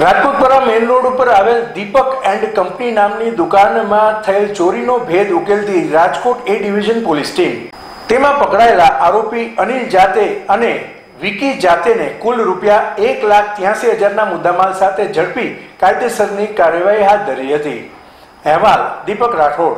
રાજકોટપરા main road ઉપર આવેલ દીપક and company નામની દુકાનમાં થયેલ ચોરીનો ભેદ ઉકેલતી Rajkot A division police team. તેમાં પકડાયેલા આરોપી અનિલ જાતે અને વિકી જાતેને કુલ રૂપિયા એક લાખ ત્યાસી હજારના મુદ્દામાલ સાથે ઝડપી કાયદેસરની કાર્યવાહી હાથ ધરી હતી. અહેવાલ દીપક રાઠોડ.